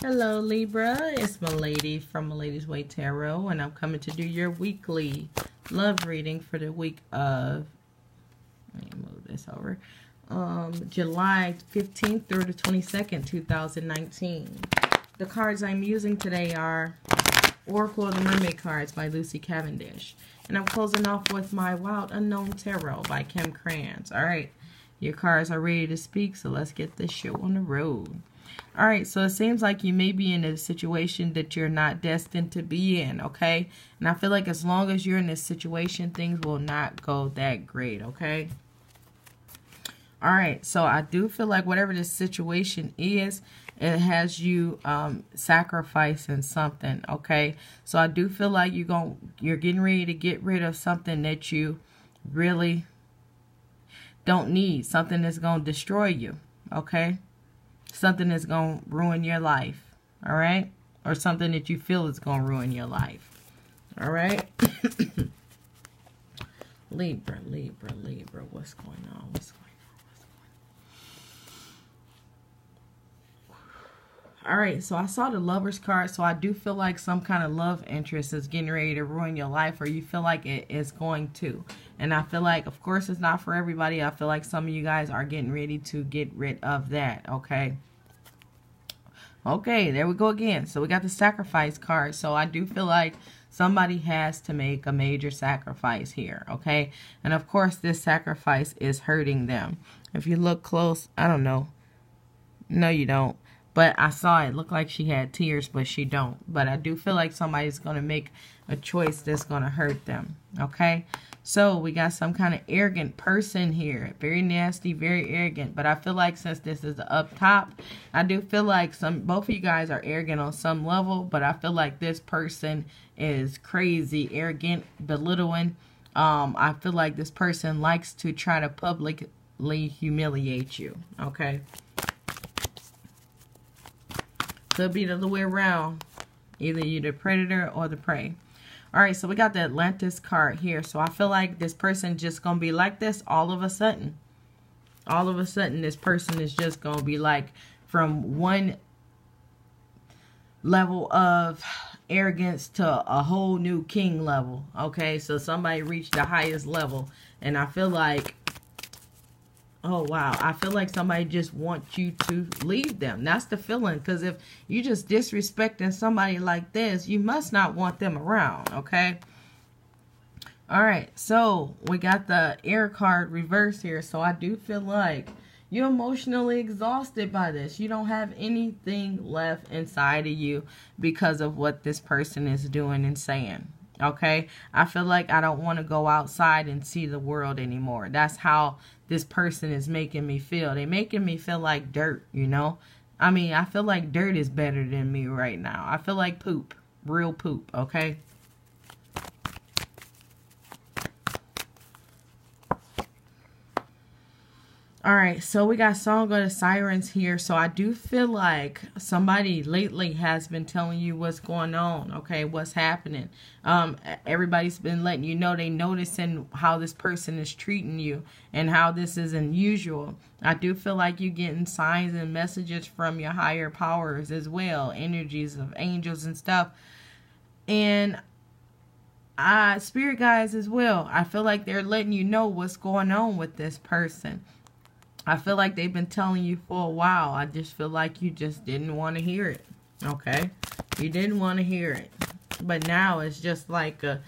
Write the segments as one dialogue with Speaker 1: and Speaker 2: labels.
Speaker 1: Hello Libra, it's Malady from Malady's Way Tarot and I'm coming to do your weekly love reading for the week of, let me move this over, um, July 15th through the 22nd, 2019. The cards I'm using today are Oracle of the Mermaid cards by Lucy Cavendish. And I'm closing off with my Wild Unknown Tarot by Kim Krans. Alright, your cards are ready to speak, so let's get this show on the road. All right, so it seems like you may be in a situation that you're not destined to be in, okay? And I feel like as long as you're in this situation, things will not go that great, okay? All right, so I do feel like whatever this situation is, it has you um, sacrificing something, okay? So I do feel like you're gonna, you're getting ready to get rid of something that you really don't need, something that's going to destroy you, okay? Something that's going to ruin your life. All right? Or something that you feel is going to ruin your life. All right? Libra, Libra, Libra. What's going on? What's going on? What's going on? All right, so I saw the lover's card, so I do feel like some kind of love interest is getting ready to ruin your life, or you feel like it is going to. And I feel like, of course, it's not for everybody. I feel like some of you guys are getting ready to get rid of that, okay? Okay, there we go again. So we got the sacrifice card. So I do feel like somebody has to make a major sacrifice here, okay? And of course, this sacrifice is hurting them. If you look close, I don't know. No, you don't. But I saw it. Look like she had tears, but she don't. But I do feel like somebody's going to make a choice that's going to hurt them, okay? So we got some kind of arrogant person here. Very nasty, very arrogant. But I feel like since this is up top, I do feel like some both of you guys are arrogant on some level. But I feel like this person is crazy, arrogant, belittling. Um, I feel like this person likes to try to publicly humiliate you. Okay. Could be the other way around. Either you're the predator or the prey. All right, so we got the Atlantis card here. So I feel like this person just going to be like this all of a sudden. All of a sudden, this person is just going to be like from one level of arrogance to a whole new king level. Okay, so somebody reached the highest level. And I feel like Oh, wow. I feel like somebody just wants you to leave them. That's the feeling. Because if you just disrespecting somebody like this, you must not want them around, okay? All right. So, we got the air card reverse here. So, I do feel like you're emotionally exhausted by this. You don't have anything left inside of you because of what this person is doing and saying okay i feel like i don't want to go outside and see the world anymore that's how this person is making me feel. They're making me feel like dirt, you know? I mean, I feel like dirt is better than me right now. I feel like poop. Real poop, okay? All right, so we got Song of the Sirens here. So I do feel like somebody lately has been telling you what's going on, okay, what's happening. Um, everybody's been letting you know they noticing how this person is treating you and how this is unusual. I do feel like you're getting signs and messages from your higher powers as well, energies of angels and stuff. And uh, spirit guides as well. I feel like they're letting you know what's going on with this person. I feel like they've been telling you for a while. I just feel like you just didn't want to hear it. Okay? You didn't want to hear it. But now it's just like a,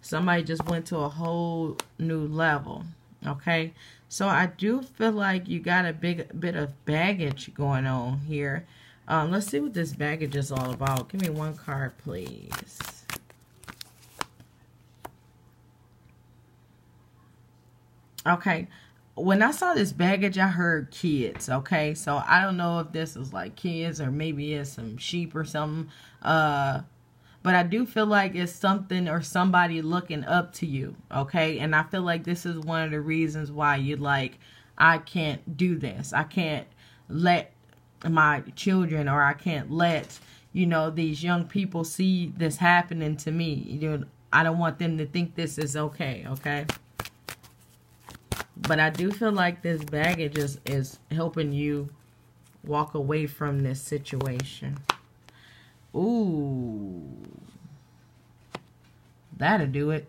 Speaker 1: somebody just went to a whole new level. Okay? So I do feel like you got a big bit of baggage going on here. Um, let's see what this baggage is all about. Give me one card, please. Okay, when I saw this baggage, I heard kids, okay? So I don't know if this is like kids or maybe it's some sheep or something. Uh, but I do feel like it's something or somebody looking up to you, okay? And I feel like this is one of the reasons why you like, I can't do this. I can't let my children or I can't let, you know, these young people see this happening to me. You know, I don't want them to think this is okay, okay? But I do feel like this baggage is, is helping you walk away from this situation. Ooh. That'll do it.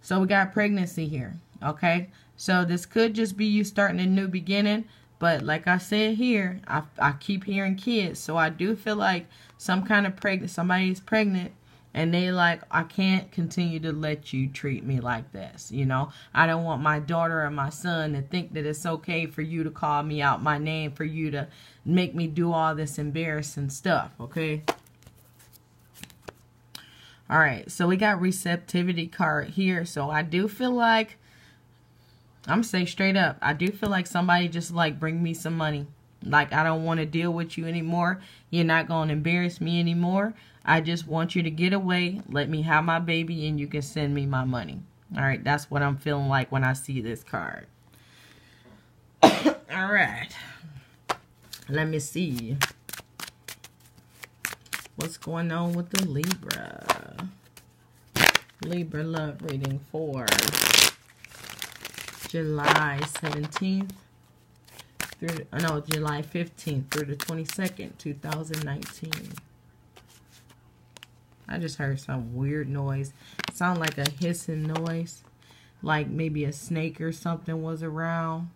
Speaker 1: So we got pregnancy here. Okay. So this could just be you starting a new beginning. But like I said here, I, I keep hearing kids. So I do feel like some kind of pregnant, somebody's pregnant and they like i can't continue to let you treat me like this you know? I don't want my daughter or my son to think that it's okay for you to call me out my name for you to make me do all this embarrassing stuff okay? All right so we got receptivity card here. So i do feel like i'm say straight up i do feel like somebody just like bring me some money like i don't want to deal with you anymore you're not going to embarrass me anymore I just want you to get away, let me have my baby, and you can send me my money. All right, that's what I'm feeling like when I see this card. All right. Let me see. What's going on with the Libra? Libra love reading for July 17th through, no, July 15th through the 22nd, 2019. I just heard some weird noise. Sound like a hissing noise. Like maybe a snake or something was around.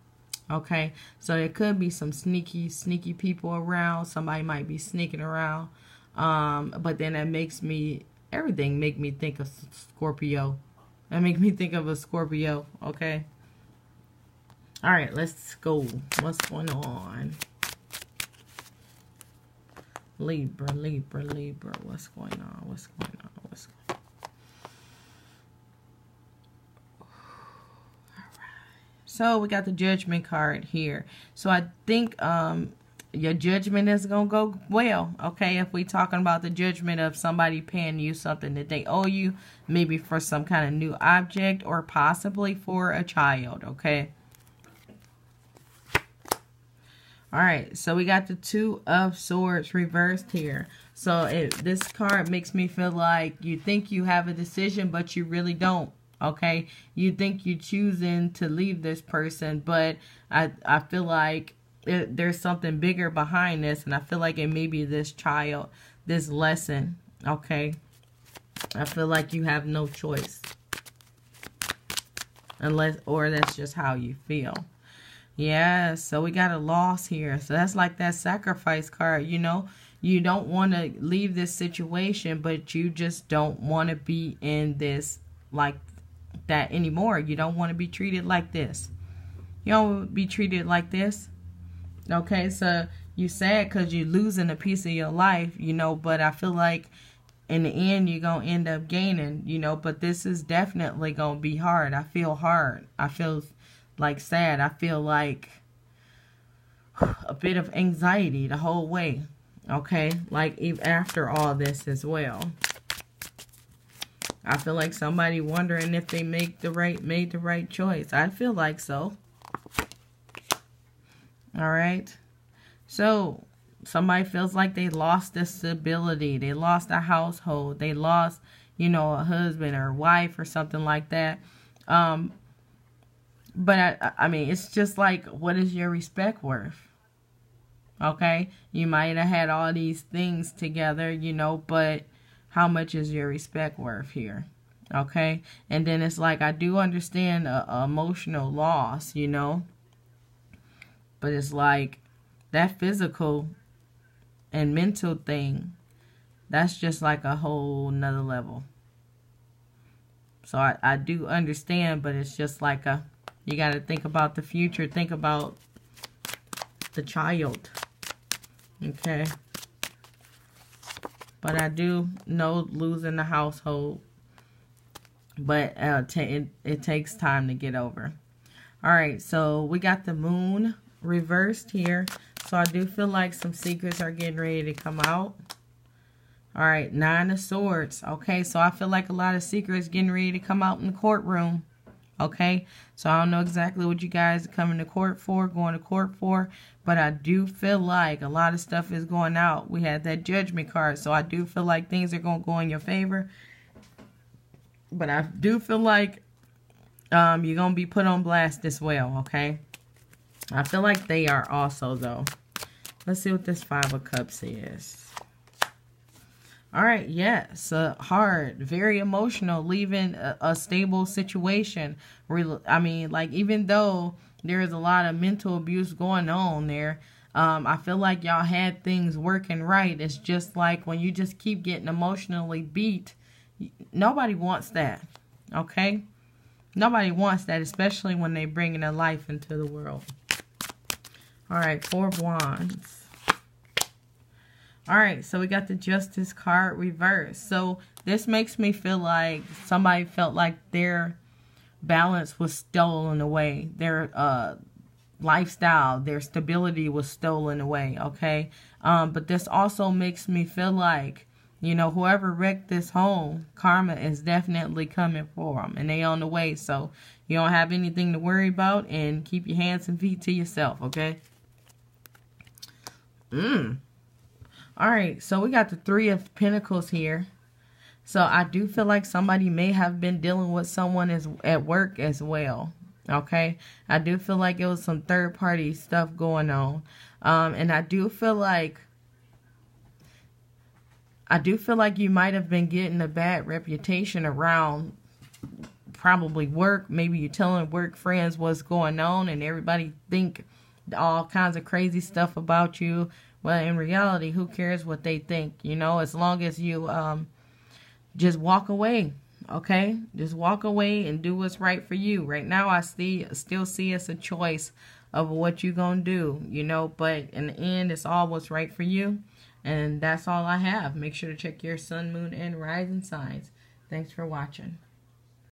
Speaker 1: Okay, so it could be some sneaky, sneaky people around. Somebody might be sneaking around. Um, but then that makes me, everything make me think of Scorpio. That make me think of a Scorpio, okay? All right, let's go. What's going on? Libra, Libra, Libra. What's going on? What's going on? What's going on? So we got the judgment card here. So I think um your judgment is gonna go well. Okay, if we talking about the judgment of somebody paying you something that they owe you, maybe for some kind of new object or possibly for a child. Okay. All right, so we got the Two of Swords reversed here. So it, this card makes me feel like you think you have a decision, but you really don't. Okay, you think you're choosing to leave this person, but I I feel like it, there's something bigger behind this, and I feel like it may be this child, this lesson. Okay, I feel like you have no choice, unless or that's just how you feel. Yeah, so we got a loss here. So that's like that sacrifice card, you know. You don't want to leave this situation, but you just don't want to be in this like that anymore. You don't want to be treated like this. You don't be treated like this. Okay, so you sad because you're losing a piece of your life, you know, but I feel like in the end you're going to end up gaining, you know, but this is definitely going to be hard. I feel hard. I feel like sad. I feel like a bit of anxiety the whole way. Okay, like after all this as well. I feel like somebody wondering if they make the right made the right choice. I feel like so. All right. So somebody feels like they lost the stability. They lost a household. They lost, you know, a husband or wife or something like that. Um, but I, I mean, it's just like, what is your respect worth? Okay, you might have had all these things together, you know, but how much is your respect worth here? Okay, and then it's like I do understand a, a emotional loss, you know, but it's like that physical and mental thing. That's just like a whole nother level. So I, I do understand, but it's just like a you got to think about the future. Think about the child. Okay. But I do know losing the household. But uh, it, it takes time to get over. All right. So we got the moon reversed here. So I do feel like some secrets are getting ready to come out. All right. Nine of swords. Okay. So I feel like a lot of secrets getting ready to come out in the courtroom. Okay, so I don't know exactly what you guys are coming to court for, going to court for, but I do feel like a lot of stuff is going out. We had that judgment card, so I do feel like things are going to go in your favor. But I do feel like um, you're going to be put on blast as well, okay? I feel like they are also, though. Let's see what this Five of Cups is. All right, yes, uh, hard, very emotional, leaving a, a stable situation. I mean, like, even though there is a lot of mental abuse going on there, um, I feel like y'all had things working right. It's just like when you just keep getting emotionally beat, nobody wants that, okay? Nobody wants that, especially when they bring in a life into the world. All right, Four of Wands. All right, so we got the Justice card reversed. So this makes me feel like somebody felt like their balance was stolen away. Their uh, lifestyle, their stability was stolen away, okay? Um, but this also makes me feel like, you know, whoever wrecked this home, karma is definitely coming for them. And they on the way, so you don't have anything to worry about. And keep your hands and feet to yourself, okay? Mmm. All right, so we got the Three of Pentacles here. So I do feel like somebody may have been dealing with someone as, at work as well. Okay, I do feel like it was some third party stuff going on. Um, and I do feel like I do feel like you might have been getting a bad reputation around probably work. Maybe you're telling work friends what's going on and everybody think all kinds of crazy stuff about you well, in reality, who cares what they think? You know, as long as you um, just walk away, okay? Just walk away and do what's right for you. Right now, I see still see it's a choice of what you're gonna do, you know. But in the end, it's all what's right for you, and that's all I have. Make sure to check your sun, moon, and rising signs. Thanks for watching.